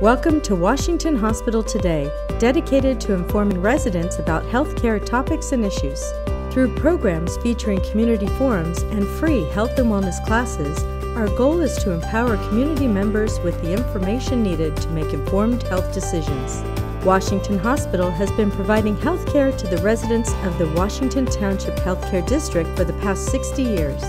Welcome to Washington Hospital Today, dedicated to informing residents about healthcare topics and issues. Through programs featuring community forums and free health and wellness classes, our goal is to empower community members with the information needed to make informed health decisions. Washington Hospital has been providing health care to the residents of the Washington Township Healthcare District for the past 60 years.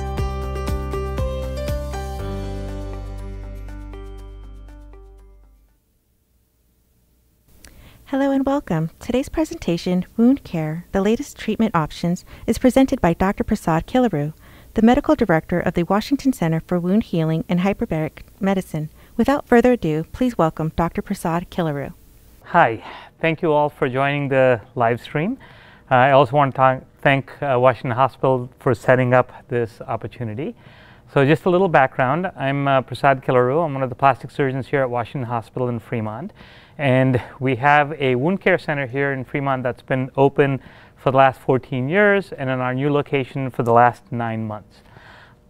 Hello and welcome. Today's presentation, Wound Care, the latest treatment options, is presented by Dr. Prasad Kilaru, the Medical Director of the Washington Center for Wound Healing and Hyperbaric Medicine. Without further ado, please welcome Dr. Prasad Kilaru. Hi, thank you all for joining the live stream. Uh, I also want to thank uh, Washington Hospital for setting up this opportunity. So just a little background, I'm uh, Prasad Kilaru. I'm one of the plastic surgeons here at Washington Hospital in Fremont. And we have a wound care center here in Fremont that's been open for the last 14 years and in our new location for the last nine months.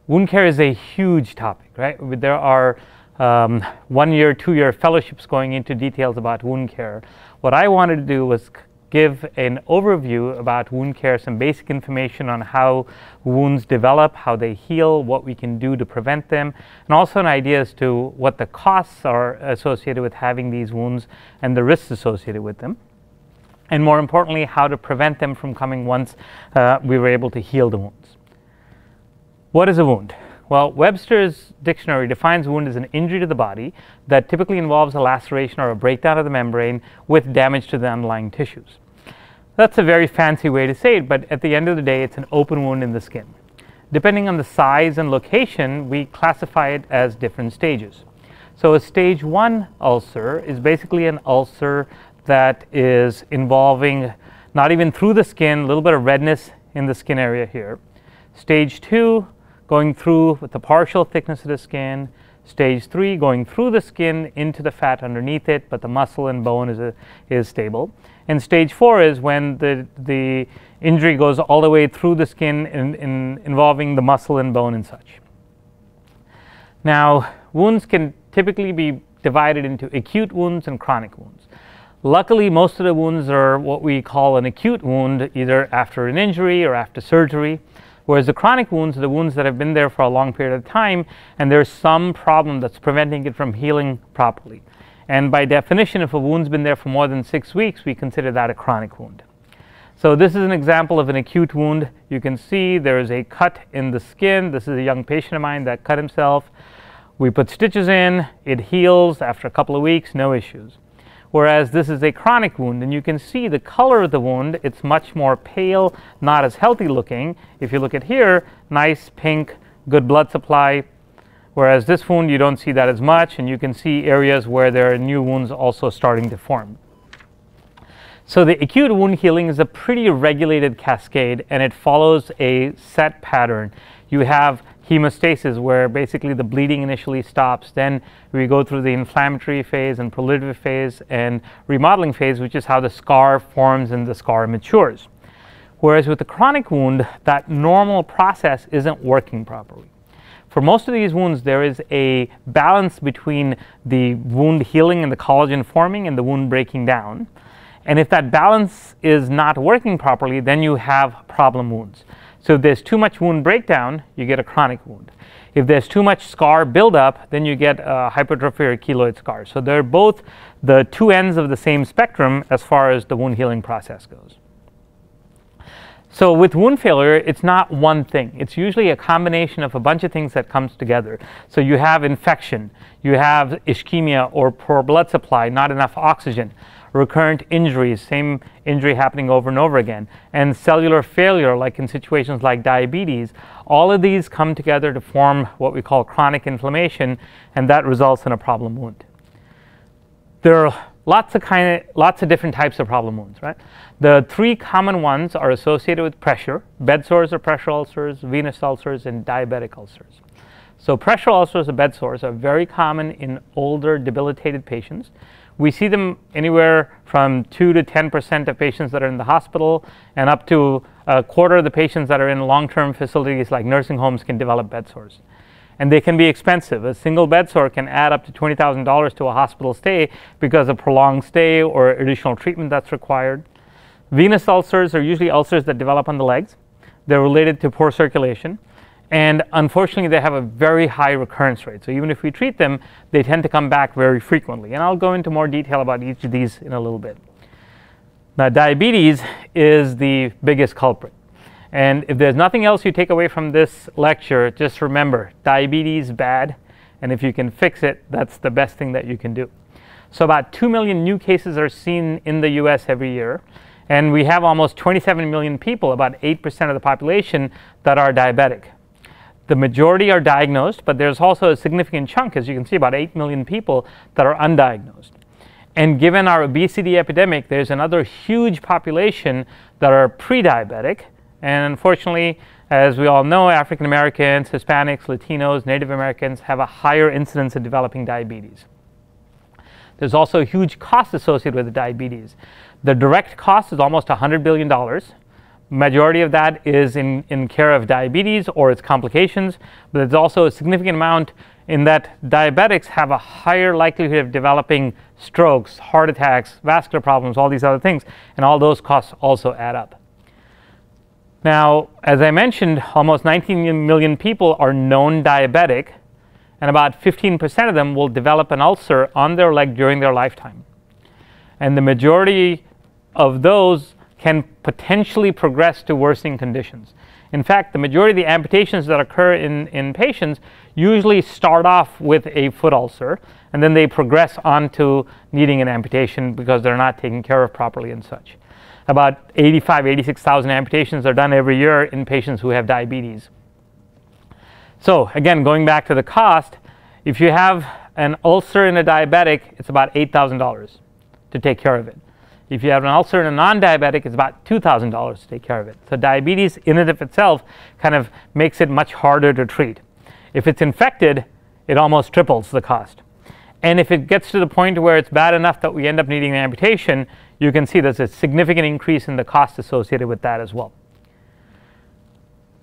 Wound care is a huge topic, right? There are um, one year, two year fellowships going into details about wound care. What I wanted to do was give an overview about wound care, some basic information on how wounds develop, how they heal, what we can do to prevent them, and also an idea as to what the costs are associated with having these wounds and the risks associated with them. And more importantly, how to prevent them from coming once uh, we were able to heal the wounds. What is a wound? Well, Webster's dictionary defines wound as an injury to the body that typically involves a laceration or a breakdown of the membrane with damage to the underlying tissues. That's a very fancy way to say it, but at the end of the day, it's an open wound in the skin. Depending on the size and location, we classify it as different stages. So a stage one ulcer is basically an ulcer that is involving not even through the skin, a little bit of redness in the skin area here. Stage two going through with the partial thickness of the skin. Stage three, going through the skin into the fat underneath it, but the muscle and bone is, a, is stable. And stage four is when the, the injury goes all the way through the skin in, in involving the muscle and bone and such. Now, wounds can typically be divided into acute wounds and chronic wounds. Luckily, most of the wounds are what we call an acute wound, either after an injury or after surgery. Whereas the chronic wounds are the wounds that have been there for a long period of time and there's some problem that's preventing it from healing properly. And by definition, if a wound's been there for more than six weeks, we consider that a chronic wound. So this is an example of an acute wound. You can see there is a cut in the skin. This is a young patient of mine that cut himself. We put stitches in, it heals after a couple of weeks, no issues whereas this is a chronic wound and you can see the color of the wound it's much more pale not as healthy looking if you look at here nice pink good blood supply whereas this wound you don't see that as much and you can see areas where there are new wounds also starting to form so the acute wound healing is a pretty regulated cascade and it follows a set pattern you have hemostasis where basically the bleeding initially stops. Then we go through the inflammatory phase and proliferative phase and remodeling phase, which is how the scar forms and the scar matures. Whereas with the chronic wound, that normal process isn't working properly. For most of these wounds, there is a balance between the wound healing and the collagen forming and the wound breaking down. And if that balance is not working properly, then you have problem wounds. So if there's too much wound breakdown, you get a chronic wound. If there's too much scar buildup, then you get a hypertrophy or keloid scar. So they're both the two ends of the same spectrum as far as the wound healing process goes. So with wound failure, it's not one thing. It's usually a combination of a bunch of things that comes together. So you have infection, you have ischemia or poor blood supply, not enough oxygen recurrent injuries, same injury happening over and over again, and cellular failure, like in situations like diabetes, all of these come together to form what we call chronic inflammation, and that results in a problem wound. There are lots of kind of lots of different types of problem wounds, right? The three common ones are associated with pressure: bed sores or pressure ulcers, venous ulcers, and diabetic ulcers. So pressure ulcers or bed sores are very common in older debilitated patients. We see them anywhere from 2 to 10% of patients that are in the hospital and up to a quarter of the patients that are in long-term facilities like nursing homes can develop bed sores. And they can be expensive. A single bed sore can add up to $20,000 to a hospital stay because of prolonged stay or additional treatment that's required. Venous ulcers are usually ulcers that develop on the legs. They're related to poor circulation. And unfortunately, they have a very high recurrence rate. So even if we treat them, they tend to come back very frequently. And I'll go into more detail about each of these in a little bit. Now, diabetes is the biggest culprit. And if there's nothing else you take away from this lecture, just remember diabetes bad. And if you can fix it, that's the best thing that you can do. So, about 2 million new cases are seen in the US every year. And we have almost 27 million people, about 8% of the population, that are diabetic. The majority are diagnosed, but there's also a significant chunk, as you can see, about 8 million people that are undiagnosed. And given our obesity epidemic, there's another huge population that are pre diabetic and unfortunately, as we all know, African Americans, Hispanics, Latinos, Native Americans have a higher incidence of developing diabetes. There's also a huge cost associated with diabetes. The direct cost is almost $100 billion. Majority of that is in, in care of diabetes or its complications, but there's also a significant amount in that diabetics have a higher likelihood of developing strokes, heart attacks, vascular problems, all these other things, and all those costs also add up. Now, as I mentioned, almost 19 million people are known diabetic, and about 15% of them will develop an ulcer on their leg during their lifetime. And the majority of those can potentially progress to worsening conditions. In fact, the majority of the amputations that occur in, in patients usually start off with a foot ulcer, and then they progress on to needing an amputation because they're not taken care of properly and such about 85, 86,000 amputations are done every year in patients who have diabetes. So again, going back to the cost, if you have an ulcer in a diabetic, it's about $8,000 to take care of it. If you have an ulcer in a non-diabetic, it's about $2,000 to take care of it. So diabetes in and of itself kind of makes it much harder to treat. If it's infected, it almost triples the cost. And if it gets to the point where it's bad enough that we end up needing an amputation, you can see there's a significant increase in the cost associated with that as well.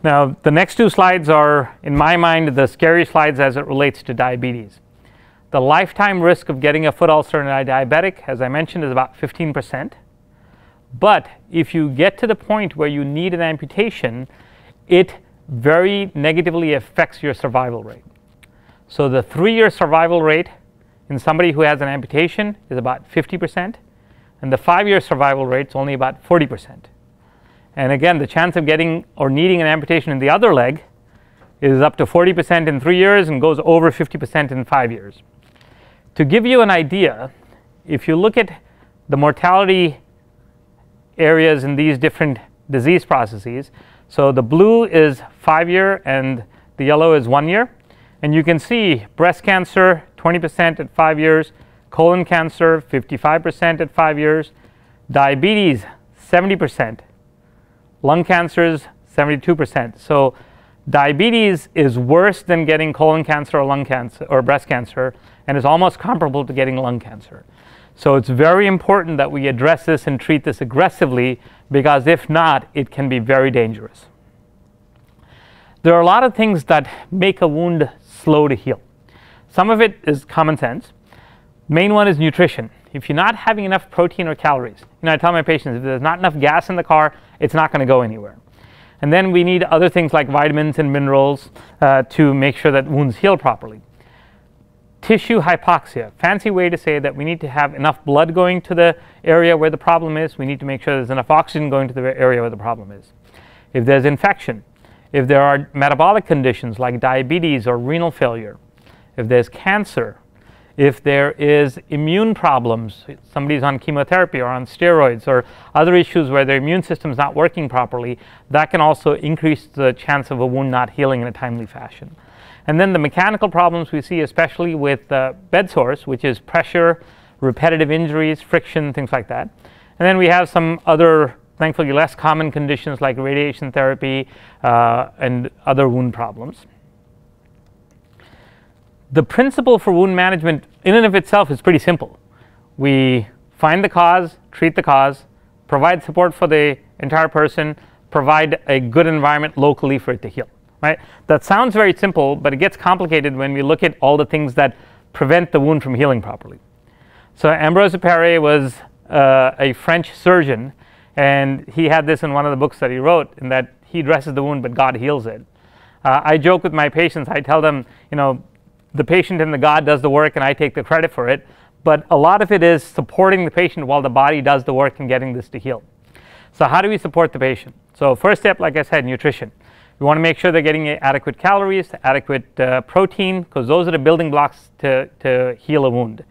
Now, the next two slides are, in my mind, the scary slides as it relates to diabetes. The lifetime risk of getting a foot ulcer in a diabetic, as I mentioned, is about 15%. But if you get to the point where you need an amputation, it very negatively affects your survival rate. So the three-year survival rate in somebody who has an amputation is about 50% and the five-year survival rate is only about 40%. And again, the chance of getting or needing an amputation in the other leg is up to 40% in three years and goes over 50% in five years. To give you an idea, if you look at the mortality areas in these different disease processes, so the blue is five year and the yellow is one year. And you can see breast cancer, 20% at five years, colon cancer 55% at five years, diabetes 70%, lung cancers 72%. So diabetes is worse than getting colon cancer or lung cancer or breast cancer and is almost comparable to getting lung cancer. So it's very important that we address this and treat this aggressively because if not, it can be very dangerous. There are a lot of things that make a wound slow to heal. Some of it is common sense. Main one is nutrition. If you're not having enough protein or calories, you know, I tell my patients if there's not enough gas in the car, it's not going to go anywhere. And then we need other things like vitamins and minerals uh, to make sure that wounds heal properly. Tissue hypoxia, fancy way to say that we need to have enough blood going to the area where the problem is. We need to make sure there's enough oxygen going to the area where the problem is. If there's infection, if there are metabolic conditions like diabetes or renal failure, if there's cancer, if there is immune problems, somebody's on chemotherapy or on steroids or other issues where their immune system is not working properly, that can also increase the chance of a wound not healing in a timely fashion. And then the mechanical problems we see, especially with uh, bed sores, which is pressure, repetitive injuries, friction, things like that. And then we have some other, thankfully less common conditions like radiation therapy uh, and other wound problems the principle for wound management in and of itself is pretty simple. We find the cause, treat the cause, provide support for the entire person, provide a good environment locally for it to heal. right? That sounds very simple, but it gets complicated when we look at all the things that prevent the wound from healing properly. So Ambroise Paré was uh, a French surgeon, and he had this in one of the books that he wrote, in that he dresses the wound, but God heals it. Uh, I joke with my patients. I tell them, you know, the patient and the God does the work, and I take the credit for it. But a lot of it is supporting the patient while the body does the work and getting this to heal. So how do we support the patient? So first step, like I said, nutrition. We want to make sure they're getting adequate calories, adequate uh, protein, because those are the building blocks to, to heal a wound.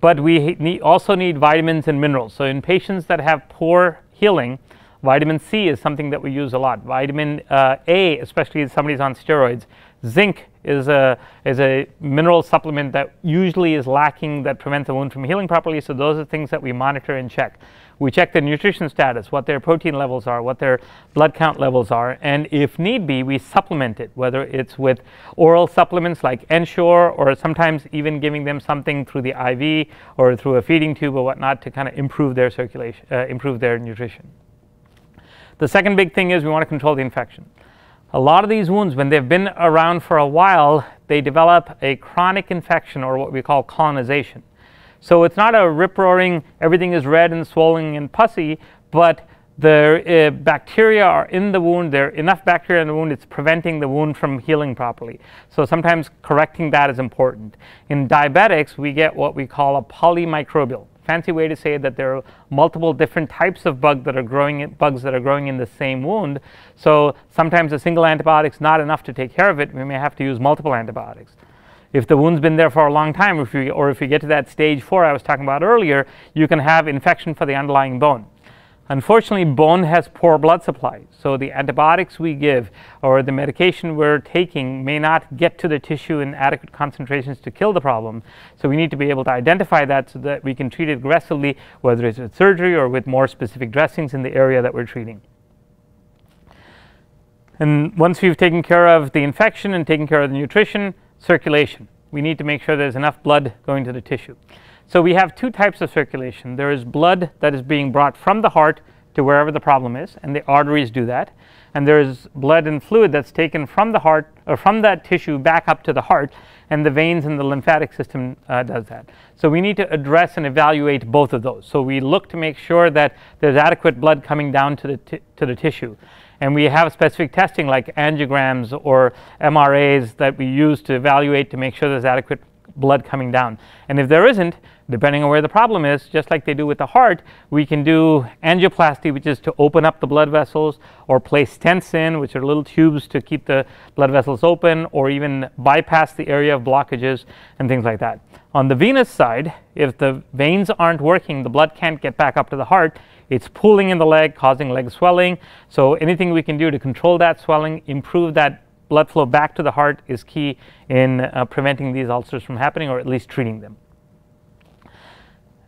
But we need, also need vitamins and minerals. So in patients that have poor healing, vitamin C is something that we use a lot. Vitamin uh, A, especially if somebody's on steroids. Zinc is a, is a mineral supplement that usually is lacking that prevents the wound from healing properly. So those are things that we monitor and check. We check their nutrition status, what their protein levels are, what their blood count levels are, and if need be, we supplement it, whether it's with oral supplements like Ensure, or sometimes even giving them something through the IV or through a feeding tube or whatnot to kind of improve their circulation, uh, improve their nutrition. The second big thing is we want to control the infection. A lot of these wounds, when they've been around for a while, they develop a chronic infection or what we call colonization. So it's not a rip roaring, everything is red and swollen and pussy, but the uh, bacteria are in the wound, there are enough bacteria in the wound, it's preventing the wound from healing properly. So sometimes correcting that is important. In diabetics, we get what we call a polymicrobial. Fancy way to say that there are multiple different types of bug that are growing bugs that are growing in the same wound. So sometimes a single antibiotic is not enough to take care of it. We may have to use multiple antibiotics. If the wound's been there for a long time, if you, or if you get to that stage four I was talking about earlier, you can have infection for the underlying bone. Unfortunately, bone has poor blood supply, so the antibiotics we give or the medication we're taking may not get to the tissue in adequate concentrations to kill the problem. So we need to be able to identify that so that we can treat it aggressively, whether it's with surgery or with more specific dressings in the area that we're treating. And once we've taken care of the infection and taken care of the nutrition, circulation. We need to make sure there's enough blood going to the tissue. So we have two types of circulation. There is blood that is being brought from the heart to wherever the problem is, and the arteries do that. And there is blood and fluid that's taken from the heart or from that tissue back up to the heart, and the veins and the lymphatic system uh, does that. So we need to address and evaluate both of those. So we look to make sure that there's adequate blood coming down to the, to the tissue. And we have specific testing like angiograms or MRAs that we use to evaluate to make sure there's adequate blood coming down. And if there isn't, depending on where the problem is, just like they do with the heart, we can do angioplasty, which is to open up the blood vessels, or place stents in, which are little tubes to keep the blood vessels open, or even bypass the area of blockages and things like that. On the venous side, if the veins aren't working, the blood can't get back up to the heart, it's pooling in the leg, causing leg swelling. So anything we can do to control that swelling, improve that blood flow back to the heart is key in uh, preventing these ulcers from happening or at least treating them.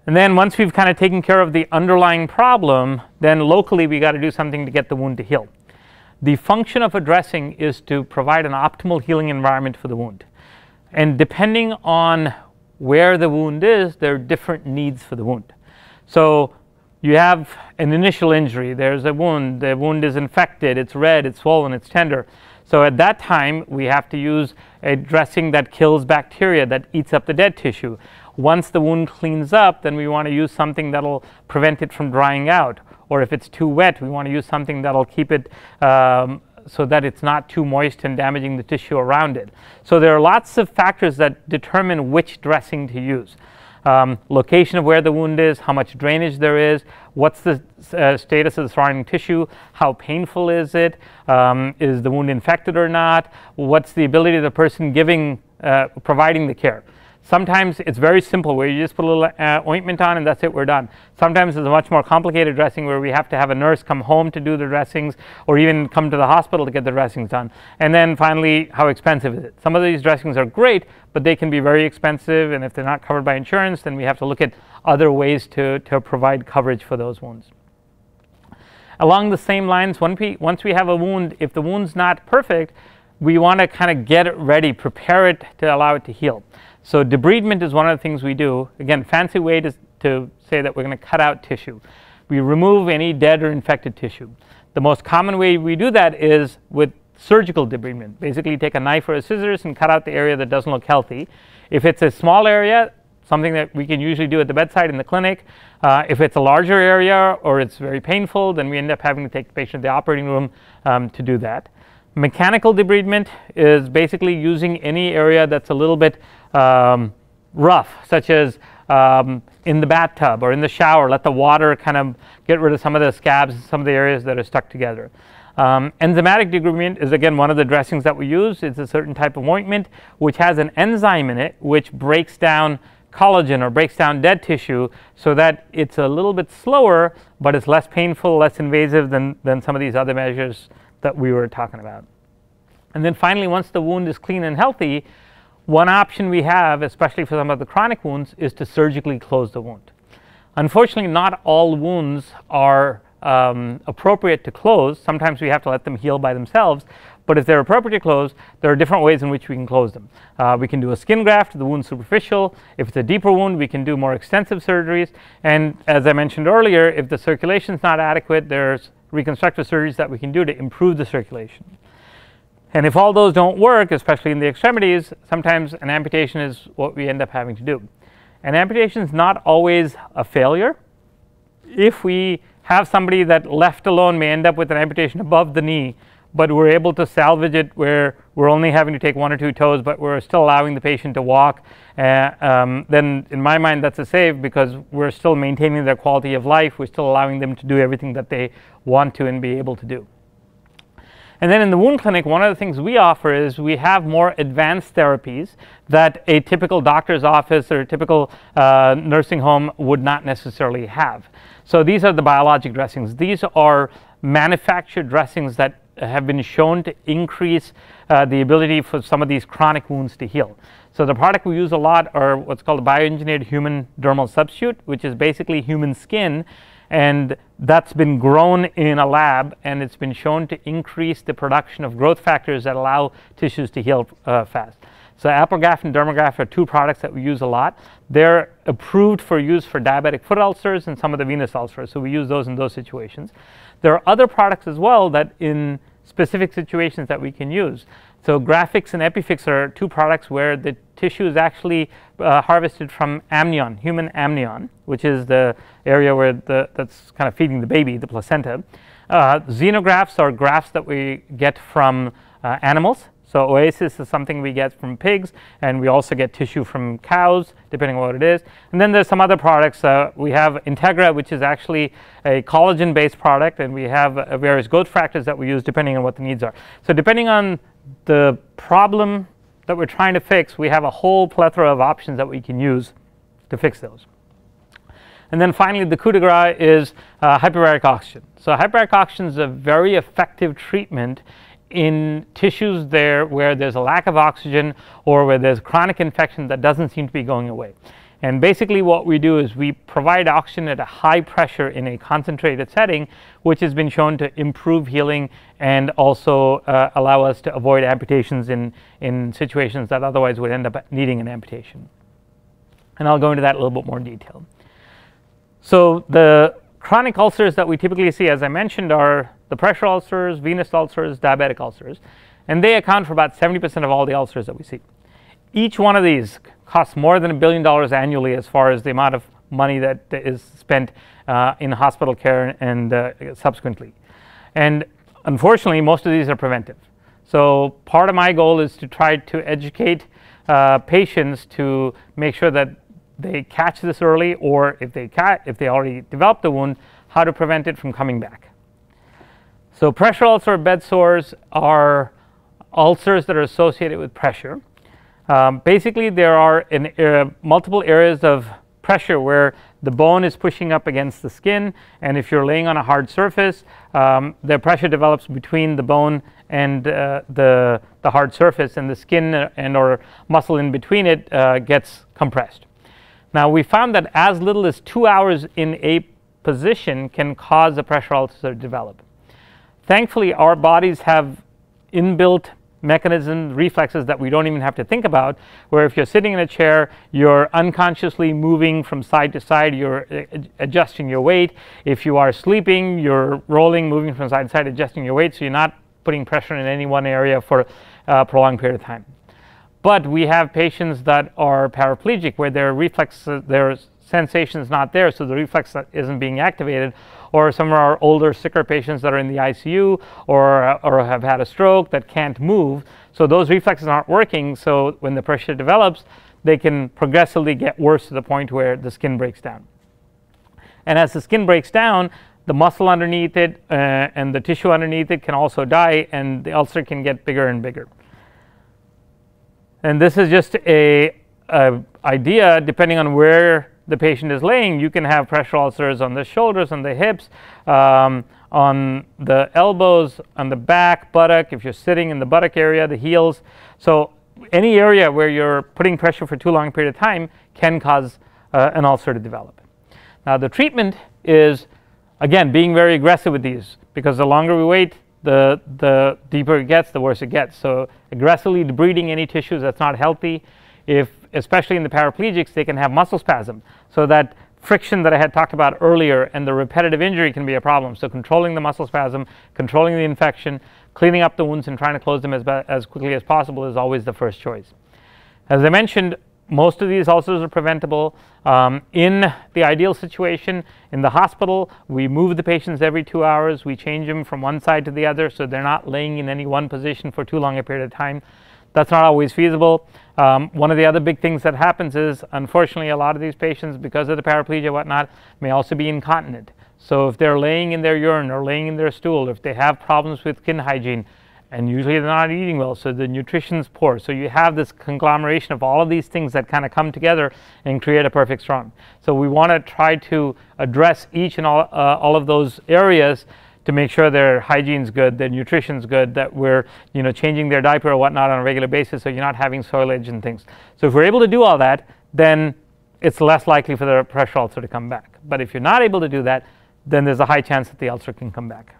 And then once we've kind of taken care of the underlying problem, then locally we got to do something to get the wound to heal. The function of a dressing is to provide an optimal healing environment for the wound. And depending on where the wound is, there are different needs for the wound. So you have an initial injury, there's a wound, the wound is infected, it's red, it's swollen, it's tender. So at that time, we have to use a dressing that kills bacteria, that eats up the dead tissue. Once the wound cleans up, then we want to use something that'll prevent it from drying out. Or if it's too wet, we want to use something that'll keep it um, so that it's not too moist and damaging the tissue around it. So there are lots of factors that determine which dressing to use um, location of where the wound is, how much drainage there is, what's the uh, status of the surrounding tissue, how painful is it, um, is the wound infected or not, what's the ability of the person giving, uh, providing the care. Sometimes it's very simple where you just put a little uh, ointment on and that's it, we're done. Sometimes it's a much more complicated dressing where we have to have a nurse come home to do the dressings or even come to the hospital to get the dressings done. And then finally, how expensive is it? Some of these dressings are great, but they can be very expensive and if they're not covered by insurance, then we have to look at other ways to, to provide coverage for those wounds. Along the same lines, once we, once we have a wound, if the wound's not perfect, we want to kind of get it ready, prepare it to allow it to heal. So debridement is one of the things we do. Again, fancy way to, to say that we're going to cut out tissue. We remove any dead or infected tissue. The most common way we do that is with surgical debridement. Basically, take a knife or a scissors and cut out the area that doesn't look healthy. If it's a small area, something that we can usually do at the bedside in the clinic. Uh, if it's a larger area or it's very painful, then we end up having to take the patient to the operating room um, to do that. Mechanical debridement is basically using any area that's a little bit um, rough, such as um, in the bathtub or in the shower, let the water kind of get rid of some of the scabs, some of the areas that are stuck together. Um, enzymatic debridement is again one of the dressings that we use. It's a certain type of ointment which has an enzyme in it which breaks down collagen or breaks down dead tissue so that it's a little bit slower but it's less painful, less invasive than, than some of these other measures that we were talking about. And then finally, once the wound is clean and healthy, one option we have, especially for some of the chronic wounds, is to surgically close the wound. Unfortunately, not all wounds are um, appropriate to close. Sometimes we have to let them heal by themselves, but if they're appropriate to close, there are different ways in which we can close them. Uh, we can do a skin graft, the wound superficial. If it's a deeper wound, we can do more extensive surgeries. And as I mentioned earlier, if the circulation is not adequate, there's reconstructive surgeries that we can do to improve the circulation. And if all those don't work, especially in the extremities, sometimes an amputation is what we end up having to do. An amputation is not always a failure. If we have somebody that left alone may end up with an amputation above the knee, but we're able to salvage it where we're only having to take one or two toes, but we're still allowing the patient to walk, uh, um, then in my mind that's a save because we're still maintaining their quality of life. We're still allowing them to do everything that they want to and be able to do. And then in the wound clinic, one of the things we offer is we have more advanced therapies that a typical doctor's office or a typical uh, nursing home would not necessarily have. So these are the biologic dressings. These are manufactured dressings that have been shown to increase uh, the ability for some of these chronic wounds to heal. So the product we use a lot are what's called a bioengineered human dermal substitute, which is basically human skin. And that's been grown in a lab and it's been shown to increase the production of growth factors that allow tissues to heal uh, fast. So Apligraf and Dermagraft are two products that we use a lot. They're approved for use for diabetic foot ulcers and some of the venous ulcers. So we use those in those situations. There are other products as well that in specific situations that we can use. So Grafix and Epifix are two products where the tissue is actually uh, harvested from amnion, human amnion, which is the area where the, that's kind of feeding the baby, the placenta. Uh, xenografts are grafts that we get from uh, animals. So Oasis is something we get from pigs, and we also get tissue from cows, depending on what it is. And then there's some other products. Uh, we have Integra, which is actually a collagen-based product, and we have uh, various growth factors that we use depending on what the needs are. So depending on the problem that we're trying to fix, we have a whole plethora of options that we can use to fix those. And then finally, the coup de grace is uh, hyperbaric oxygen. So hyperbaric oxygen is a very effective treatment in tissues there where there's a lack of oxygen or where there's chronic infection that doesn't seem to be going away. And basically what we do is we provide oxygen at a high pressure in a concentrated setting, which has been shown to improve healing and also uh, allow us to avoid amputations in, in situations that otherwise would end up needing an amputation. And I'll go into that a little bit more detail. So the chronic ulcers that we typically see, as I mentioned, are the pressure ulcers, venous ulcers, diabetic ulcers, and they account for about 70% of all the ulcers that we see. Each one of these costs more than a billion dollars annually as far as the amount of money that is spent uh, in hospital care and uh, subsequently. And unfortunately, most of these are preventive. So part of my goal is to try to educate uh, patients to make sure that they catch this early or if they, if they already developed the wound, how to prevent it from coming back. So pressure ulcer or bed sores are ulcers that are associated with pressure. Um, basically, there are uh, multiple areas of pressure where the bone is pushing up against the skin, and if you're laying on a hard surface, um, the pressure develops between the bone and uh, the, the hard surface, and the skin and or muscle in between it uh, gets compressed. Now, we found that as little as two hours in a position can cause a pressure ulcer to develop. Thankfully, our bodies have inbuilt mechanisms, reflexes that we don't even have to think about, where if you're sitting in a chair, you're unconsciously moving from side to side, you're uh, adjusting your weight. If you are sleeping, you're rolling, moving from side to side, adjusting your weight, so you're not putting pressure in any one area for a prolonged period of time. But we have patients that are paraplegic where their reflex, their sensation is not there, so the reflex isn't being activated. Or some of our older, sicker patients that are in the ICU or, or have had a stroke that can't move. So those reflexes aren't working. So when the pressure develops, they can progressively get worse to the point where the skin breaks down. And as the skin breaks down, the muscle underneath it uh, and the tissue underneath it can also die, and the ulcer can get bigger and bigger. And this is just a, a idea, depending on where the patient is laying, you can have pressure ulcers on the shoulders, on the hips, um, on the elbows, on the back, buttock, if you're sitting in the buttock area, the heels. So any area where you're putting pressure for too long a period of time can cause uh, an ulcer to develop. Now the treatment is, again, being very aggressive with these because the longer we wait, the, the deeper it gets, the worse it gets. So aggressively debriding any tissues that's not healthy. If, especially in the paraplegics, they can have muscle spasm. So that friction that I had talked about earlier and the repetitive injury can be a problem. So controlling the muscle spasm, controlling the infection, cleaning up the wounds and trying to close them as, as quickly as possible is always the first choice. As I mentioned, most of these ulcers are preventable. Um, in the ideal situation, in the hospital, we move the patients every two hours. We change them from one side to the other so they're not laying in any one position for too long a period of time. That's not always feasible. Um, one of the other big things that happens is, unfortunately, a lot of these patients, because of the paraplegia whatnot, may also be incontinent. So if they're laying in their urine or laying in their stool, if they have problems with skin hygiene, and usually they're not eating well, so the nutrition's poor. So you have this conglomeration of all of these things that kind of come together and create a perfect storm. So we want to try to address each and all, uh, all of those areas to make sure their hygiene's good, their nutrition's good, that we're you know changing their diaper or whatnot on a regular basis, so you're not having soilage and things. So if we're able to do all that, then it's less likely for the pressure ulcer to come back. But if you're not able to do that, then there's a high chance that the ulcer can come back.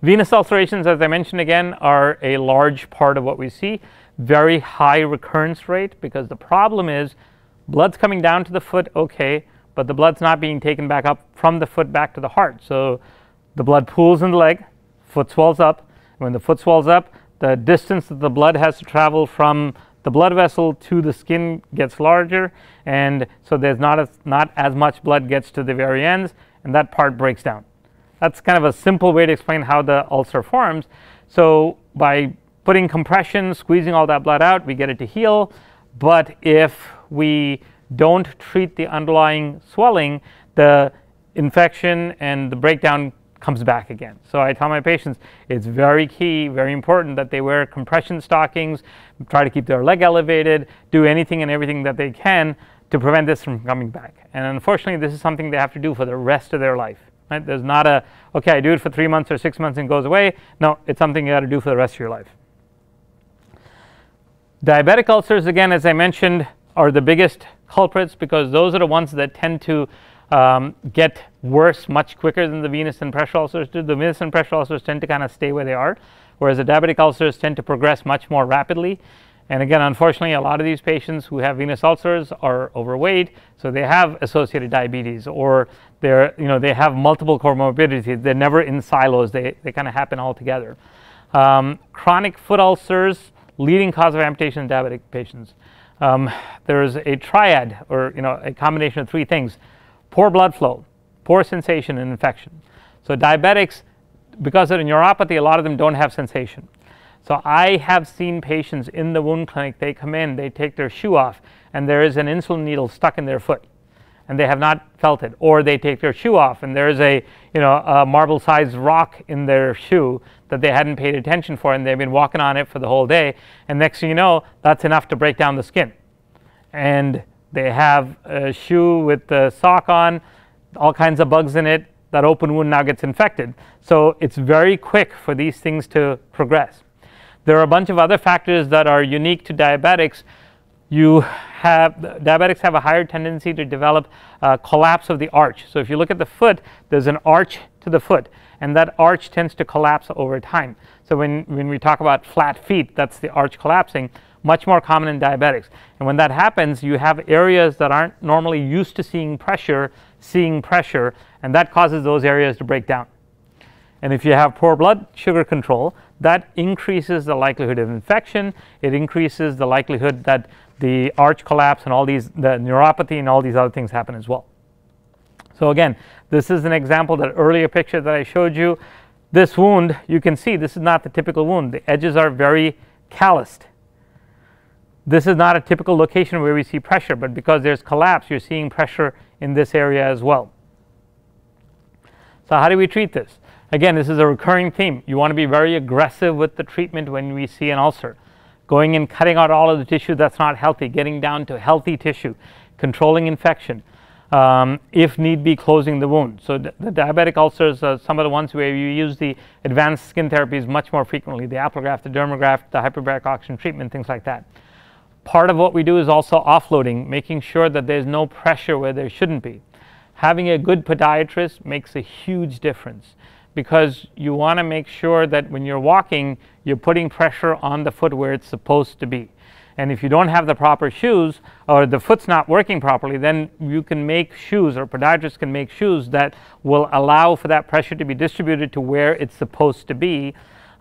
Venous ulcerations, as I mentioned again, are a large part of what we see. Very high recurrence rate because the problem is blood's coming down to the foot, okay, but the blood's not being taken back up from the foot back to the heart. So the blood pools in the leg, foot swells up. When the foot swells up, the distance that the blood has to travel from the blood vessel to the skin gets larger, and so there's not as, not as much blood gets to the very ends, and that part breaks down. That's kind of a simple way to explain how the ulcer forms. So by putting compression, squeezing all that blood out, we get it to heal. But if we don't treat the underlying swelling, the infection and the breakdown comes back again. So I tell my patients it's very key, very important that they wear compression stockings, try to keep their leg elevated, do anything and everything that they can to prevent this from coming back. And unfortunately, this is something they have to do for the rest of their life. Right? There's not a, okay, I do it for three months or six months and it goes away. No, it's something you got to do for the rest of your life. Diabetic ulcers, again, as I mentioned, are the biggest culprits because those are the ones that tend to um, get worse much quicker than the venous and pressure ulcers do. The venous and pressure ulcers tend to kind of stay where they are, whereas the diabetic ulcers tend to progress much more rapidly. And again, unfortunately, a lot of these patients who have venous ulcers are overweight, so they have associated diabetes, or they're, you know, they have multiple comorbidities. They're never in silos. They, they kind of happen all together. Um, chronic foot ulcers, leading cause of amputation in diabetic patients. Um, there's a triad, or you know, a combination of three things: poor blood flow, poor sensation, and infection. So diabetics, because of the neuropathy, a lot of them don't have sensation. So I have seen patients in the wound clinic, they come in, they take their shoe off, and there is an insulin needle stuck in their foot, and they have not felt it. Or they take their shoe off, and there is a, you know, a marble-sized rock in their shoe that they hadn't paid attention for, and they've been walking on it for the whole day. And next thing you know, that's enough to break down the skin. And they have a shoe with the sock on, all kinds of bugs in it. That open wound now gets infected. So it's very quick for these things to progress. There are a bunch of other factors that are unique to diabetics. You have diabetics have a higher tendency to develop collapse of the arch. So if you look at the foot, there's an arch to the foot, and that arch tends to collapse over time. So when, when we talk about flat feet, that's the arch collapsing, much more common in diabetics. And when that happens, you have areas that aren't normally used to seeing pressure, seeing pressure, and that causes those areas to break down. And if you have poor blood sugar control, that increases the likelihood of infection. It increases the likelihood that the arch collapse and all these, the neuropathy and all these other things happen as well. So again, this is an example, that earlier picture that I showed you. This wound, you can see this is not the typical wound. The edges are very calloused. This is not a typical location where we see pressure, but because there's collapse, you're seeing pressure in this area as well. So how do we treat this? Again, this is a recurring theme. You want to be very aggressive with the treatment when we see an ulcer. Going and cutting out all of the tissue that's not healthy, getting down to healthy tissue, controlling infection, um, if need be closing the wound. So the, diabetic ulcers are some of the ones where you use the advanced skin therapies much more frequently, the Apligraf, the Dermagraft, the hyperbaric oxygen treatment, things like that. Part of what we do is also offloading, making sure that there's no pressure where there shouldn't be. Having a good podiatrist makes a huge difference because you want to make sure that when you're walking, you're putting pressure on the foot where it's supposed to be. And if you don't have the proper shoes or the foot's not working properly, then you can make shoes or podiatrists can make shoes that will allow for that pressure to be distributed to where it's supposed to be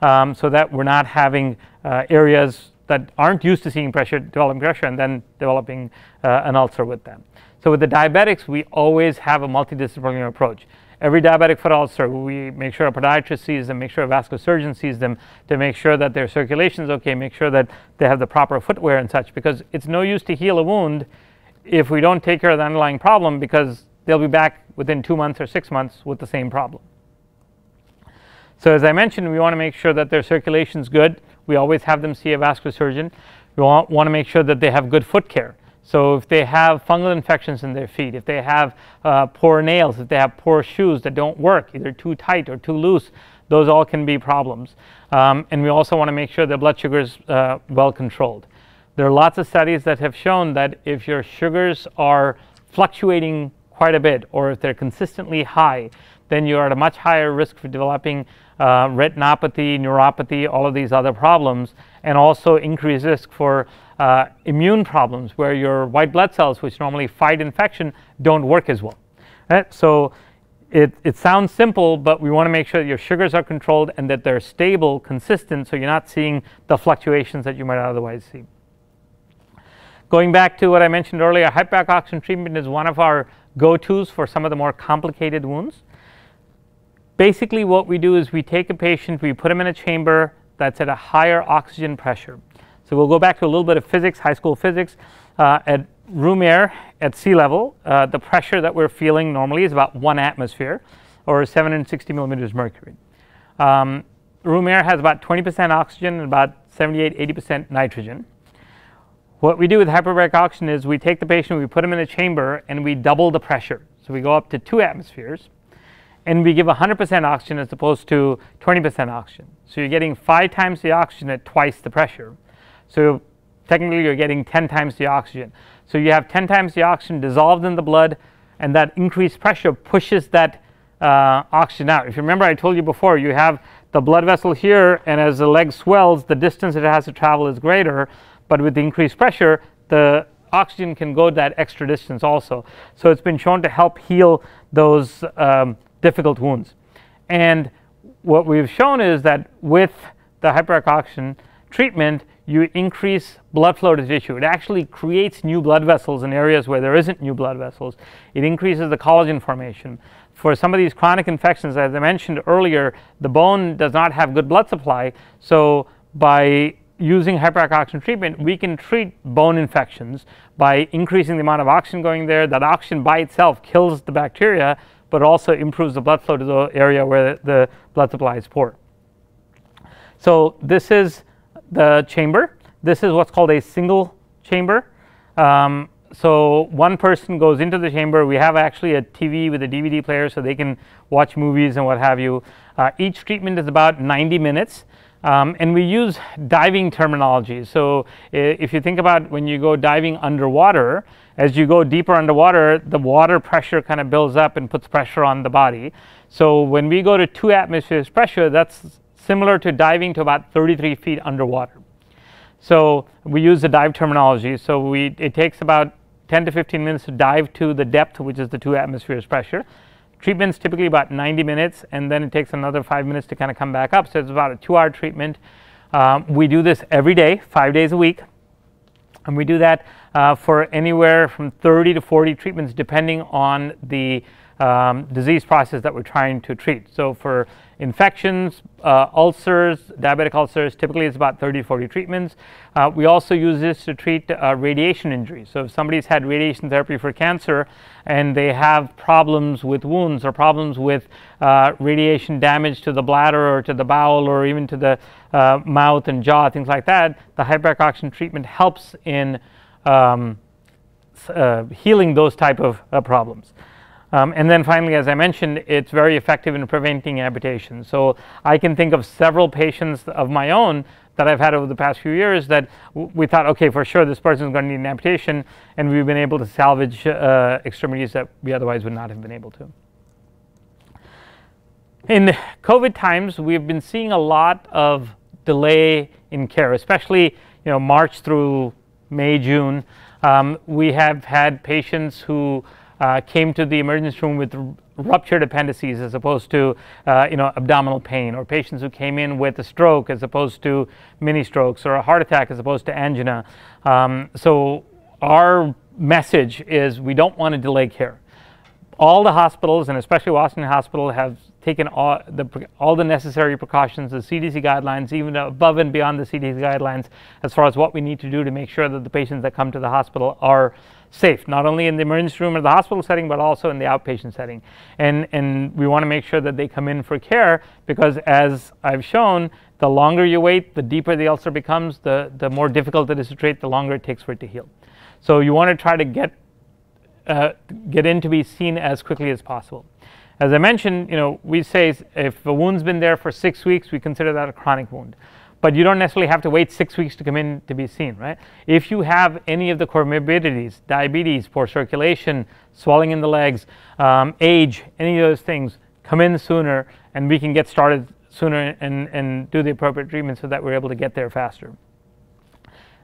um, so that we're not having uh, areas that aren't used to seeing pressure developing pressure and then developing uh, an ulcer with them. So with the diabetics, we always have a multidisciplinary approach. Every diabetic foot ulcer, we make sure a podiatrist sees them, make sure a vascular surgeon sees them to make sure that their circulation is okay, make sure that they have the proper footwear and such, because it's no use to heal a wound if we don't take care of the underlying problem because they'll be back within two months or six months with the same problem. So as I mentioned, we want to make sure that their circulation is good. We always have them see a vascular surgeon. We want, want to make sure that they have good foot care. So if they have fungal infections in their feet, if they have uh, poor nails, if they have poor shoes that don't work, either too tight or too loose, those all can be problems. Um, and we also want to make sure their blood sugar is uh, well controlled. There are lots of studies that have shown that if your sugars are fluctuating quite a bit or if they're consistently high, then you're at a much higher risk for developing uh, retinopathy, neuropathy, all of these other problems, and also increased risk for uh, immune problems where your white blood cells, which normally fight infection, don't work as well. Right? So it, it sounds simple, but we want to make sure that your sugars are controlled and that they're stable, consistent, so you're not seeing the fluctuations that you might otherwise see. Going back to what I mentioned earlier, hyperbaric oxygen treatment is one of our go-tos for some of the more complicated wounds. Basically what we do is we take a patient, we put them in a chamber that's at a higher oxygen pressure. So we'll go back to a little bit of physics, high school physics. Uh, at room air at sea level, uh, the pressure that we're feeling normally is about one atmosphere or 760 millimeters mercury. Um, room air has about 20% oxygen and about 78, 80% nitrogen. What we do with hyperbaric oxygen is we take the patient, we put them in a chamber, and we double the pressure. So we go up to two atmospheres, and we give 100% oxygen as opposed to 20% oxygen. So you're getting five times the oxygen at twice the pressure. So technically you're getting 10 times the oxygen. So you have 10 times the oxygen dissolved in the blood and that increased pressure pushes that uh, oxygen out. If you remember I told you before you have the blood vessel here and as the leg swells the distance it has to travel is greater but with the increased pressure the oxygen can go that extra distance also. So it's been shown to help heal those um, difficult wounds. And what we've shown is that with the hyperbaric oxygen treatment you increase blood flow to tissue. It actually creates new blood vessels in areas where there isn't new blood vessels. It increases the collagen formation. For some of these chronic infections, as I mentioned earlier, the bone does not have good blood supply. So by using hyperbaric oxygen treatment, we can treat bone infections by increasing the amount of oxygen going there. That oxygen by itself kills the bacteria, but also improves the blood flow to the area where the blood supply is poor. So this is the chamber. This is what's called a single chamber. Um, so one person goes into the chamber. We have actually a TV with a DVD player so they can watch movies and what have you. Uh, each treatment is about 90 minutes. Um, and we use diving terminology. So if you think about when you go diving underwater, as you go deeper underwater, the water pressure kind of builds up and puts pressure on the body. So when we go to two atmospheres pressure, that's similar to diving to about 33 feet underwater. So we use the dive terminology. So we, it takes about 10 to 15 minutes to dive to the depth, which is the two atmospheres pressure. Treatment's typically about 90 minutes, and then it takes another five minutes to kind of come back up. So it's about a two-hour treatment. Um, we do this every day, five days a week, and we do that uh, for anywhere from 30 to 40 treatments, depending on the um, disease process that we're trying to treat. So for infections, uh, ulcers, diabetic ulcers, typically it's about 30 to 40 treatments. Uh, we also use this to treat uh, radiation injuries. So if somebody's had radiation therapy for cancer and they have problems with wounds or problems with uh, radiation damage to the bladder or to the bowel or even to the uh, mouth and jaw, things like that, the hyperbaric oxygen treatment helps in um, uh, healing those type of problems. Um, and then finally, as I mentioned, it's very effective in preventing amputation. So I can think of several patients of my own that I've had over the past few years that we thought, okay, for sure this person is going to need an amputation, and we've been able to salvage uh, extremities that we otherwise would not have been able to. In COVID times, we've been seeing a lot of delay in care, especially you know March through May, June. Um, we have had patients who uh, came to the emergency room with ruptured appendices as opposed to uh, you know abdominal pain or patients who came in with a stroke as opposed to mini strokes or a heart attack as opposed to angina um, so our message is we don't want to delay care all the hospitals and especially Washington Hospital have taken all the, all the necessary precautions, the CDC guidelines, even above and beyond the CDC guidelines, as far as what we need to do to make sure that the patients that come to the hospital are safe, not only in the emergency room or the hospital setting, but also in the outpatient setting. And, and we want to make sure that they come in for care because as I've shown, the longer you wait, the deeper the ulcer becomes, the, the more difficult it is to treat, the longer it takes for it to heal. So you want to try to get, uh, get in to be seen as quickly as possible. As I mentioned, you know, we say if a wound's been there for six weeks, we consider that a chronic wound but you don't necessarily have to wait six weeks to come in to be seen, right? If you have any of the comorbidities, diabetes, poor circulation, swelling in the legs, um, age, any of those things, come in sooner and we can get started sooner and, and do the appropriate treatment so that we're able to get there faster.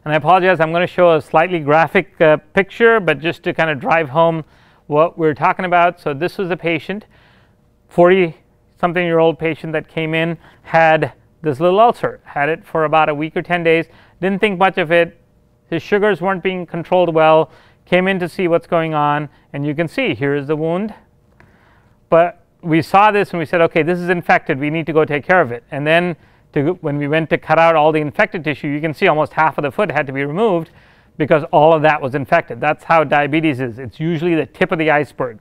And I apologize, I'm going to show a slightly graphic uh, picture, but just to kind of drive home what we're talking about. So this was a patient, 40 something year old patient that came in, had this little ulcer. Had it for about a week or 10 days, didn't think much of it. His sugars weren't being controlled well, came in to see what's going on, and you can see here is the wound. But we saw this and we said, okay, this is infected, we need to go take care of it. And then to, when we went to cut out all the infected tissue, you can see almost half of the foot had to be removed because all of that was infected. That's how diabetes is. It's usually the tip of the iceberg.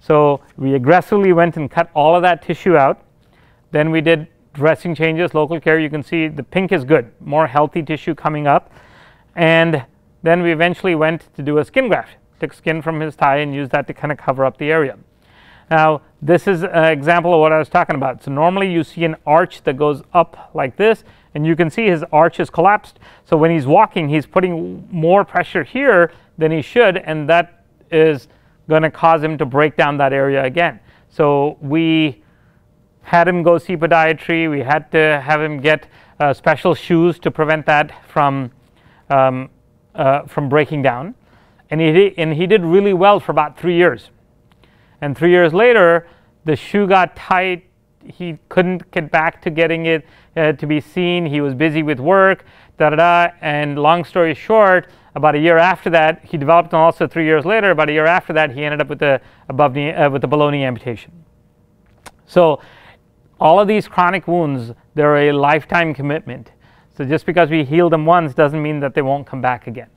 So we aggressively went and cut all of that tissue out. Then we did dressing changes, local care, you can see the pink is good, more healthy tissue coming up. And then we eventually went to do a skin graft, took skin from his thigh and used that to kind of cover up the area. Now, this is an example of what I was talking about. So normally you see an arch that goes up like this, and you can see his arch is collapsed. So when he's walking, he's putting more pressure here than he should, and that is going to cause him to break down that area again. So we had him go see podiatry. We had to have him get uh, special shoes to prevent that from, um, uh, from breaking down. And he, and he did really well for about three years. And three years later, the shoe got tight. He couldn't get back to getting it uh, to be seen. He was busy with work, da da da. And long story short, about a year after that, he developed and also three years later, about a year after that, he ended up with a above knee, uh, with a below knee amputation. So all of these chronic wounds, they're a lifetime commitment. So just because we heal them once doesn't mean that they won't come back again.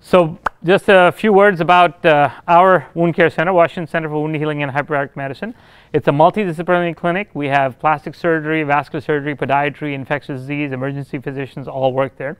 So just a few words about uh, our wound care center, Washington Center for Wound Healing and Hyperbaric Medicine. It's a multidisciplinary clinic. We have plastic surgery, vascular surgery, podiatry, infectious disease, emergency physicians all work there.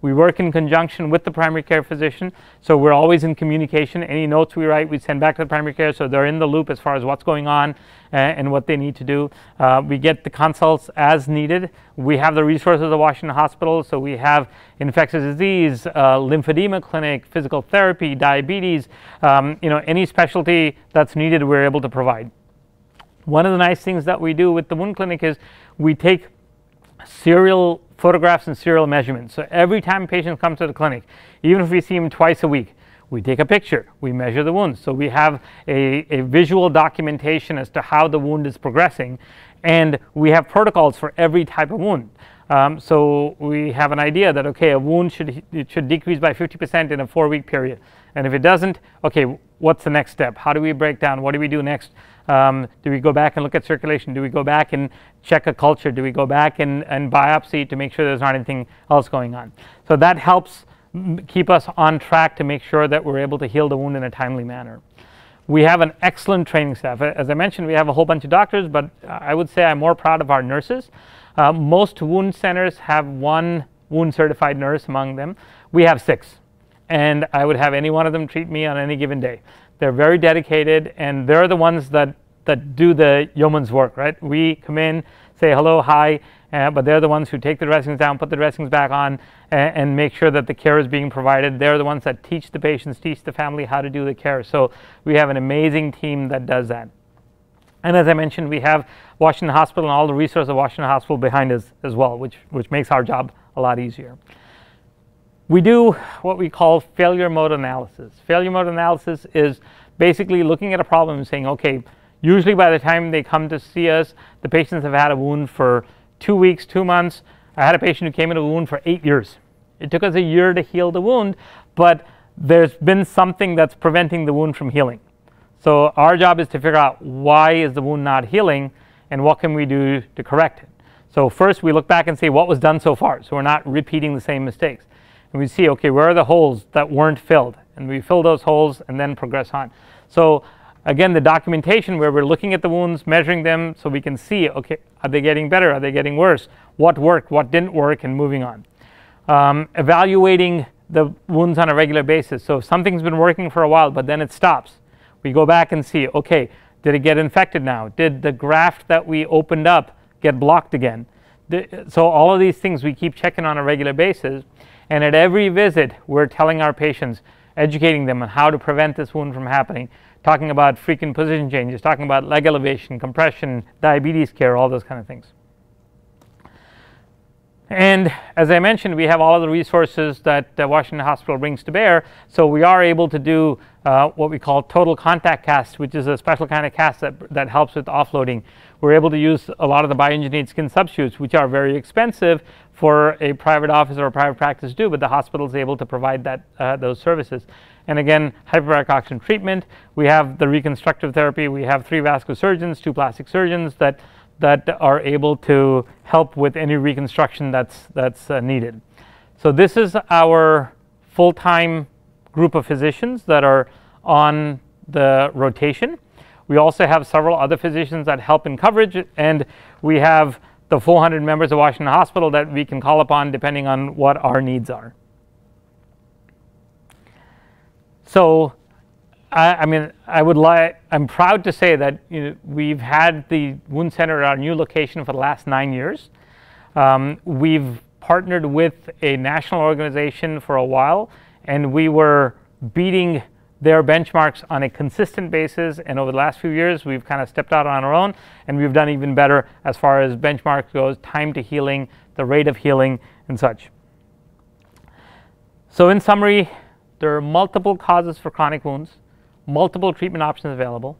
We work in conjunction with the primary care physician, so we're always in communication. Any notes we write, we send back to the primary care, so they're in the loop as far as what's going on uh, and what they need to do. Uh, we get the consults as needed. We have the resources of Washington Hospital, so we have infectious disease, uh, lymphedema clinic, physical therapy, diabetes, um, you know, any specialty that's needed, we're able to provide. One of the nice things that we do with the wound clinic is we take serial photographs and serial measurements. So every time patients come to the clinic, even if we see them twice a week, We take a picture, we measure the wound. So we have a, a visual documentation as to how the wound is progressing, and we have protocols for every type of wound. Um, so we have an idea that okay, a wound should it should decrease by 50% in a four-week period, and if it doesn't, okay, what's the next step? How do we break down? What do we do next? Um, do we go back and look at circulation? Do we go back and check a culture? Do we go back and, and biopsy to make sure there's not anything else going on? So that helps keep us on track to make sure that we're able to heal the wound in a timely manner. We have an excellent training staff. As I mentioned, we have a whole bunch of doctors, but I would say I'm more proud of our nurses. Uh, most wound centers have one wound certified nurse among them. We have six, and I would have any one of them treat me on any given day. They're very dedicated, and they're the ones that, that do the yeoman's work, right? We come in, say hello, hi, uh, but they're the ones who take the dressings down, put the dressings back on, and, and, make sure that the care is being provided. They're the ones that teach the patients, teach the family how to do the care. So we have an amazing team that does that. And as I mentioned, we have Washington Hospital and all the resources of Washington Hospital behind us as well, which, which makes our job a lot easier. We do what we call failure mode analysis. Failure mode analysis is basically looking at a problem and saying, okay, usually by the time they come to see us, the patients have had a wound for two weeks, two months. I had a patient who came in a wound for eight years. It took us a year to heal the wound, but there's been something that's preventing the wound from healing. So our job is to figure out why is the wound not healing and what can we do to correct it. So first we look back and see what was done so far. So we're not repeating the same mistakes. And we see, okay, where are the holes that weren't filled? And we fill those holes and then progress on. So again, the documentation where we're looking at the wounds, measuring them so we can see, okay, are they getting better? Are they getting worse? What worked? What didn't work? And moving on. Um, evaluating the wounds on a regular basis. So if something's been working for a while, but then it stops, we go back and see, okay, did it get infected now? Did the graft that we opened up get blocked again? So all of these things we keep checking on a regular basis. And at every visit, we're telling our patients, educating them on how to prevent this wound from happening, talking about frequent position changes, talking about leg elevation, compression, diabetes care, all those kind of things. And as I mentioned, we have all of the resources that uh, Washington Hospital brings to bear. So we are able to do uh, what we call total contact cast, which is a special kind of cast that, that helps with offloading. We're able to use a lot of the bioengineered skin substitutes, which are very expensive for a private office or a private practice do, but the hospital is able to provide that, uh, those services. And again, hyperbaric oxygen treatment. We have the reconstructive therapy. We have three vascular surgeons, two plastic surgeons that that are able to help with any reconstruction that's, that's uh, needed. So this is our full-time group of physicians that are on the rotation. We also have several other physicians that help in coverage, and we have the 400 members of Washington Hospital that we can call upon depending on what our needs are. So I, I, mean, I would like, I'm proud to say that you know, we've had the Wound Center at our new location for the last nine years. Um, we've partnered with a national organization for a while, and we were beating their benchmarks on a consistent basis. And over the last few years, we've kind of stepped out on our own, and we've done even better as far as benchmarks goes, time to healing, the rate of healing, and such. So in summary, there are multiple causes for chronic wounds multiple treatment options available.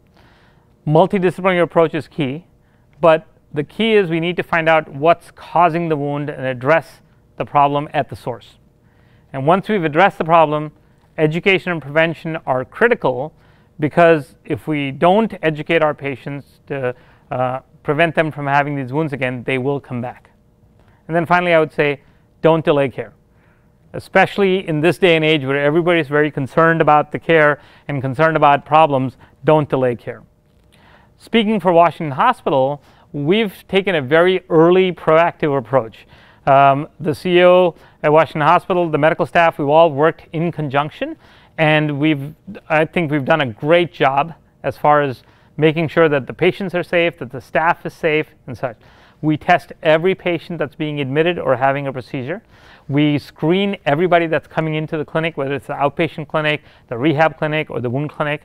Multidisciplinary approach is key, but the key is we need to find out what's causing the wound and address the problem at the source. And once we've addressed the problem, education and prevention are critical because if we don't educate our patients to uh, prevent them from having these wounds again, they will come back. And then finally, I would say don't delay care especially in this day and age where everybody is very concerned about the care and concerned about problems, don't delay care. Speaking for Washington Hospital, we've taken a very early proactive approach. Um, the CEO at Washington Hospital, the medical staff, we've all worked in conjunction and we've, I think we've done a great job as far as making sure that the patients are safe, that the staff is safe and such. We test every patient that's being admitted or having a procedure. We screen everybody that's coming into the clinic, whether it's the outpatient clinic, the rehab clinic, or the wound clinic.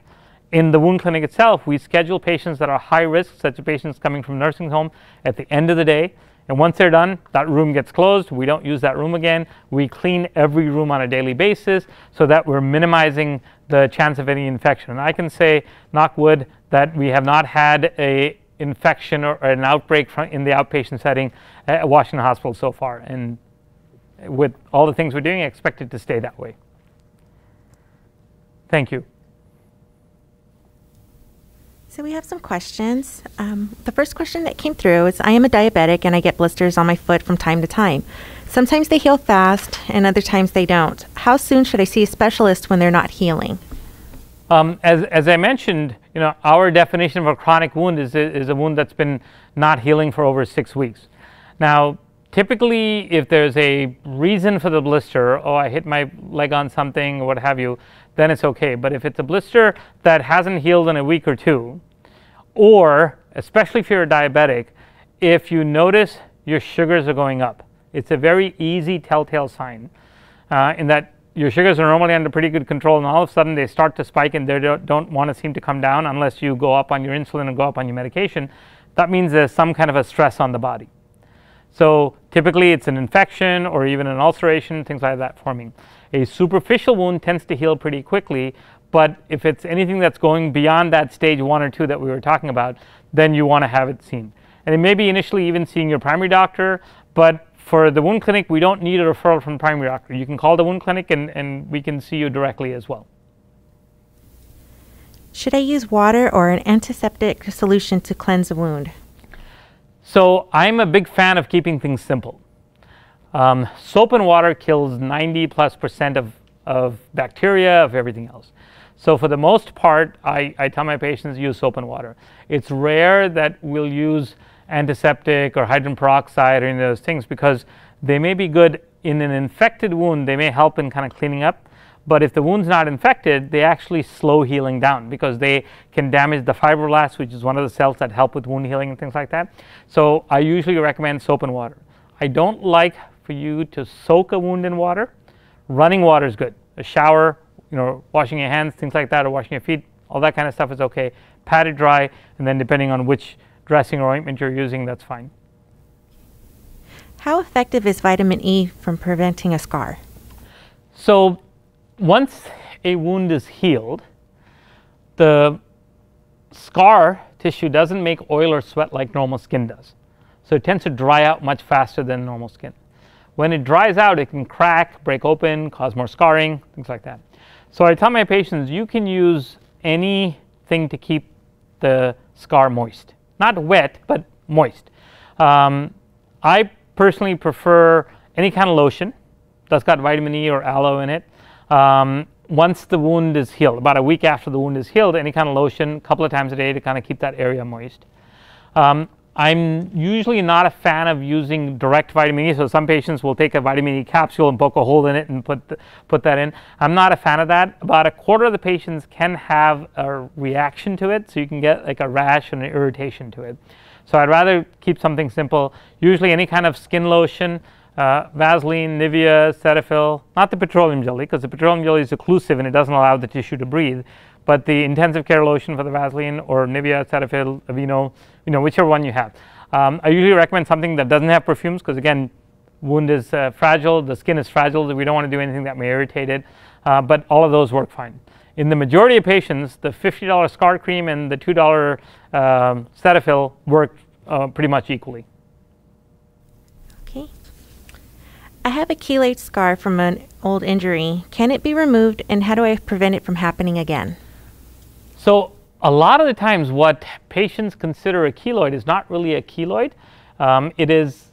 In the wound clinic itself, we schedule patients that are high risk, such as patients coming from nursing home, at the end of the day. And once they're done, that room gets closed. We don't use that room again. We clean every room on a daily basis so that we're minimizing the chance of any infection. And I can say, knock wood, that we have not had a infection or, an outbreak in the outpatient setting at Washington Hospital so far. And with all the things we're doing, I expect it to stay that way. Thank you. So we have some questions. Um, the first question that came through is I am a diabetic and I get blisters on my foot from time to time. Sometimes they heal fast and other times they don't. How soon should I see a specialist when they're not healing? Um, as, as I mentioned, you know, our definition of a chronic wound is, is a wound that's been not healing for over six weeks. Now, typically, if there's a reason for the blister, oh, I hit my leg on something, or what have you, then it's okay. But if it's a blister that hasn't healed in a week or two, or especially if you're a diabetic, if you notice your sugars are going up, it's a very easy telltale sign uh, in that your sugars are normally under pretty good control and all of a sudden they start to spike and they don't, don't want to seem to come down unless you go up on your insulin and go up on your medication. That means there's some kind of a stress on the body. So typically it's an infection or even an ulceration, things like that forming. A superficial wound tends to heal pretty quickly, but if it's anything that's going beyond that stage one or two that we were talking about, then you want to have it seen. And it may be initially even seeing your primary doctor, but for the wound clinic, we don't need a referral from primary doctor. You can call the wound clinic and, and we can see you directly as well. Should I use water or an antiseptic solution to cleanse a wound? So I'm a big fan of keeping things simple. Um, soap and water kills 90 plus percent of, of bacteria, of everything else. So for the most part, I, I tell my patients use soap and water. It's rare that we'll use antiseptic or hydrogen peroxide or any of those things because they may be good in an infected wound. They may help in kind of cleaning up. But if the wound's not infected, they actually slow healing down because they can damage the fibroblasts, which is one of the cells that help with wound healing and things like that. So I usually recommend soap and water. I don't like for you to soak a wound in water. Running water is good. A shower, you know, washing your hands, things like that, or washing your feet, all that kind of stuff is okay. Pat it dry, and then depending on which dressing or ointment you're using, that's fine. How effective is vitamin E from preventing a scar? So once a wound is healed, the scar tissue doesn't make oil or sweat like normal skin does. So it tends to dry out much faster than normal skin. When it dries out, it can crack, break open, cause more scarring, things like that. So I tell my patients, you can use anything to keep the scar moist. Not wet, but moist. Um, I personally prefer any kind of lotion that's got vitamin E or aloe in it. Um, once the wound is healed, about a week after the wound is healed, any kind of lotion, a couple of times a day to kind of keep that area moist. Um, I'm usually not a fan of using direct vitamin E. So some patients will take a vitamin E capsule and poke a hole in it and put the, put that in. I'm not a fan of that. About a quarter of the patients can have a reaction to it, so you can get like a rash and an irritation to it. So I'd rather keep something simple. Usually any kind of skin lotion, uh, Vaseline, Nivea, Cetaphil, not the petroleum jelly because the petroleum jelly is occlusive and it doesn't allow the tissue to breathe but the intensive care lotion for the Vaseline or Nivea, Cetaphil, Aveeno, you know, whichever one you have. Um, I usually recommend something that doesn't have perfumes because again, wound is uh, fragile, the skin is fragile, we don't want to do anything that may irritate it, uh, but all of those work fine. In the majority of patients, the $50 scar cream and the $2 um, Cetaphil work uh, pretty much equally. Okay. I have a keloid scar from an old injury. Can it be removed and how do I prevent it from happening again? So a lot of the times what patients consider a keloid is not really a keloid. Um, it is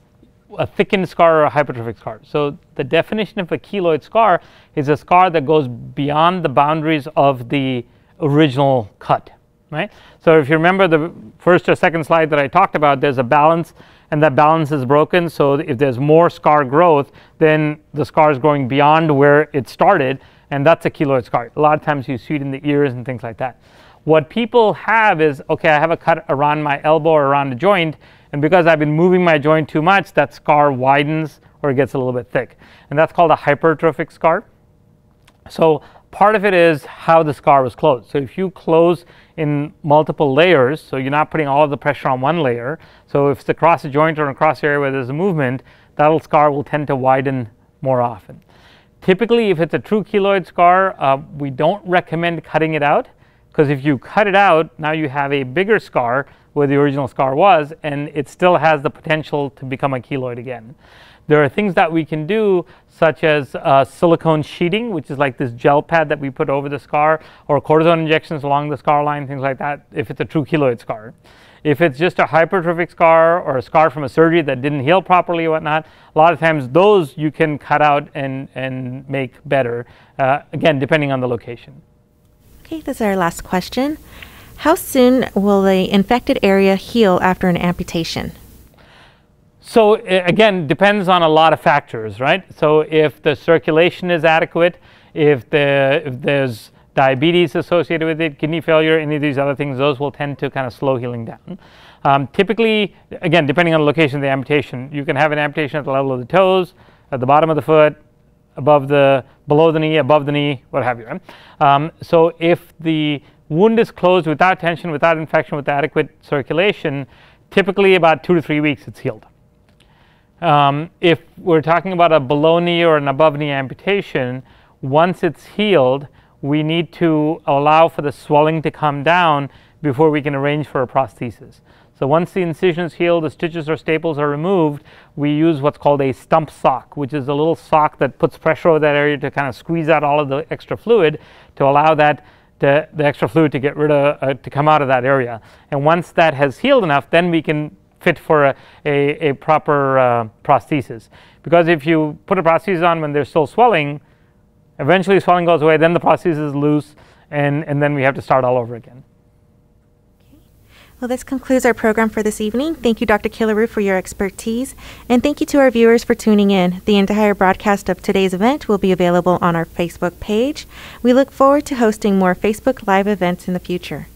a thickened scar or a hypertrophic scar. So the definition of a keloid scar is a scar that goes beyond the boundaries of the original cut, right? So if you remember the first or second slide that I talked about, there's a balance and that balance is broken. So if there's more scar growth, then the scar is growing beyond where it started and that's a keloid scar. A lot of times you see it in the ears and things like that. What people have is, okay, I have a cut around my elbow or around the joint, and because I've been moving my joint too much, that scar widens or it gets a little bit thick. And that's called a hypertrophic scar. So part of it is how the scar was closed. So if you close in multiple layers, so you're not putting all of the pressure on one layer, so if it's across a joint or across the area where there's a movement, that scar will tend to widen more often. Typically, if it's a true keloid scar, uh, we don't recommend cutting it out because if you cut it out, now you have a bigger scar where the original scar was, and it still has the potential to become a keloid again. There are things that we can do, such as uh, silicone sheeting, which is like this gel pad that we put over the scar, or cortisone injections along the scar line, things like that, if it's a true keloid scar. If it's just a hypertrophic scar or a scar from a surgery that didn't heal properly or whatnot, a lot of times those you can cut out and, and make better, uh, again, depending on the location. Okay, this is our last question. How soon will the infected area heal after an amputation? So again, depends on a lot of factors, right? So if the circulation is adequate, if, the, if there's diabetes associated with it, kidney failure, any of these other things, those will tend to kind of slow healing down. Um, typically, again, depending on the location of the amputation, you can have an amputation at the level of the toes, at the bottom of the foot, above the, below the knee, above the knee, what have you. Um, so if the wound is closed without tension, without infection, with adequate circulation, typically about two to three weeks it's healed. Um, if we're talking about a below knee or an above knee amputation, once it's healed, we need to allow for the swelling to come down before we can arrange for a prosthesis. So once the incision is healed, the stitches or staples are removed, we use what's called a stump sock, which is a little sock that puts pressure over that area to kind of squeeze out all of the extra fluid to allow that the, the extra fluid to get rid of, uh, to come out of that area. And once that has healed enough, then we can fit for a, a, a proper uh, prosthesis. Because if you put a prosthesis on when there's still swelling, eventually swelling goes away, then the prosthesis is loose, and, and then we have to start all over again. Well, this concludes our program for this evening. Thank you, Dr. Kilaru, for your expertise. And thank you to our viewers for tuning in. The entire broadcast of today's event will be available on our Facebook page. We look forward to hosting more Facebook Live events in the future.